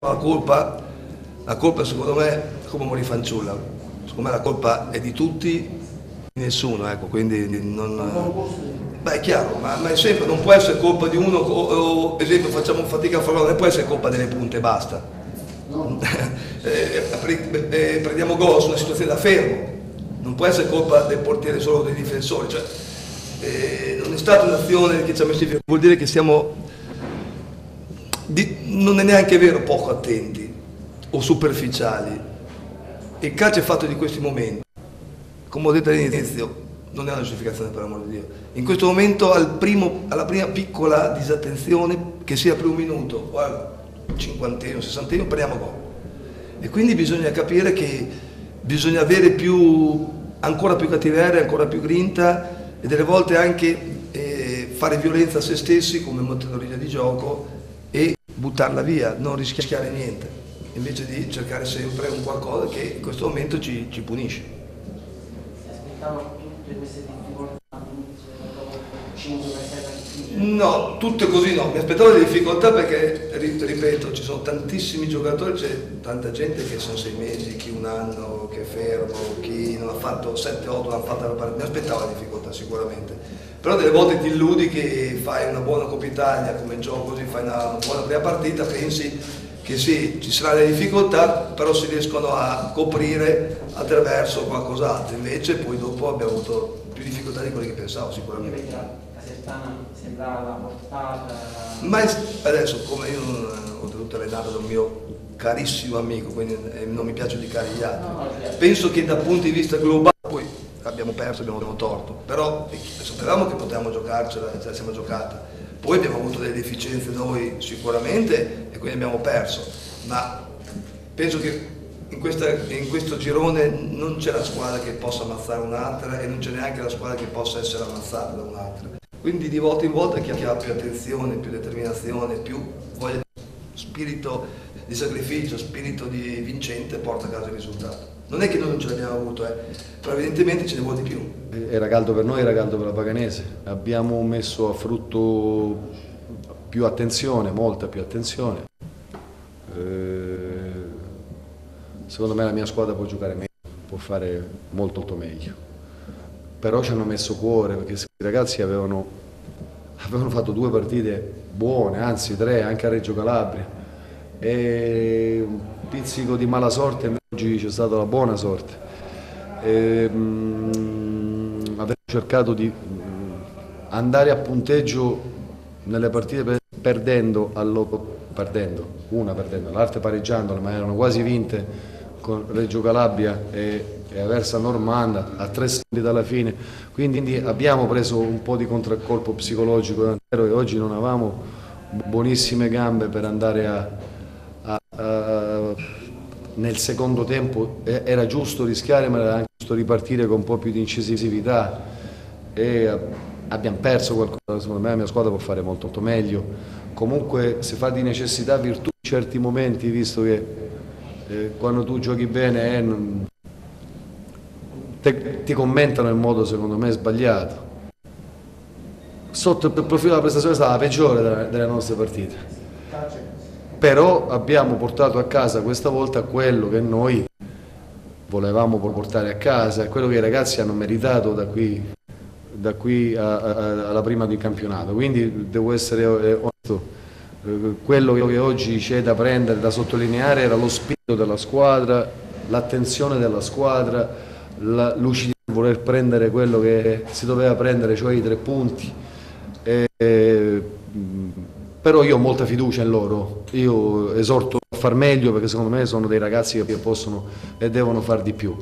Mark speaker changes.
Speaker 1: La colpa, la colpa secondo me, come morì fanciulla, secondo me la colpa è di tutti, di nessuno, ecco, quindi non... Beh, è chiaro, ma, ma è sempre, non può essere colpa di uno, o, o esempio facciamo fatica a farlo, non può essere colpa delle punte, basta. eh, eh, prendiamo gol su una situazione da fermo, non può essere colpa del portiere solo dei difensori, cioè, eh, non è stata un'azione che ci ha messo in vuol dire che siamo di, non è neanche vero poco attenti o superficiali. Il calcio è fatto di questi momenti. Come ho detto all'inizio, non è una giustificazione per l'amor di Dio. In questo momento al primo, alla prima piccola disattenzione, che sia per un minuto o al cinquantesimo, sessantesimo, prendiamo gol. E quindi bisogna capire che bisogna avere più, ancora più cattiveria, ancora più grinta e delle volte anche eh, fare violenza a se stessi come metodologia di gioco buttarla via, non rischiare niente, invece di cercare sempre un qualcosa che in questo momento ci, ci punisce.
Speaker 2: Si aspettavano tutte queste difficoltà all'inizio, dopo 5
Speaker 1: No, tutte così no, mi aspettavo le difficoltà perché, ripeto, ci sono tantissimi giocatori, c'è tanta gente che sono sei mesi, chi un anno, che è fermo, chi non ha fatto 7-8, non ha fatto la partita, mi aspettavo le difficoltà sicuramente, però delle volte ti illudi che fai una buona Coppa Italia come gioco, così fai una, una buona prima partita, pensi che sì, ci saranno le difficoltà, però si riescono a coprire attraverso qualcos'altro, invece poi dopo abbiamo avuto più difficoltà di quelli che pensavo sicuramente. Ma adesso, come io ho oltretutto allenato da un mio carissimo amico, quindi eh, non mi piace giudicare gli altri, penso che dal punto di vista globale, perso, abbiamo, abbiamo torto, però sapevamo che potevamo giocarcela, ce la siamo giocata. Poi abbiamo avuto delle deficienze noi sicuramente e quindi abbiamo perso, ma penso che in, questa, in, questo girone non c'è la squadra che possa ammazzare un'altra e non c'è neanche la squadra che possa essere ammazzata da un'altra. Quindi di volta in volta chi ha più attenzione, più determinazione, più voglia spirito di sacrificio, spirito di vincente porta a casa il risultato. Non è che noi non ce l'abbiamo avuto, eh, però evidentemente ce ne vuole di più.
Speaker 3: Era caldo per noi, era caldo per la Paganese. Abbiamo messo a frutto più attenzione, molta più attenzione. Eh, secondo me la mia squadra può giocare meglio, può fare molto, molto meglio però ci hanno messo cuore perché i ragazzi avevano, avevano fatto due partite buone, anzi tre, anche a Reggio Calabria e un pizzico di mala sorte oggi c'è stata la buona sorte. E, mh, abbiamo cercato di andare a punteggio nelle partite perdendo, perdendo una perdendo, l'altra pareggiandola, ma erano quasi vinte con Reggio Calabria e, e Aversa Normanda a tre secondi dalla fine, quindi abbiamo preso un po' di contraccolpo psicologico e oggi non avevamo buonissime gambe per andare a, nel secondo tempo, era giusto rischiare ma era anche giusto ripartire con un po' più di incisività e abbiamo perso qualcosa, secondo me la mia squadra può fare molto, molto meglio, comunque si fa di necessità virtù in certi momenti visto che eh, quando tu giochi bene eh, te, ti commentano in modo secondo me sbagliato. Sotto il profilo della prestazione è stata la peggiore delle, delle nostre partite. Però abbiamo portato a casa questa volta quello che noi volevamo portare a casa, quello che i ragazzi hanno meritato da qui, da qui a, a, alla prima di campionato. Quindi devo essere eh, onesto eh, quello che oggi c'è da prendere, da sottolineare era lo spirito della squadra, l'attenzione della squadra, la lucidità di voler prendere quello che si doveva prendere, cioè i tre punti. E, però io ho molta fiducia in loro, io esorto a far meglio perché secondo me sono dei ragazzi che possono e devono far di più.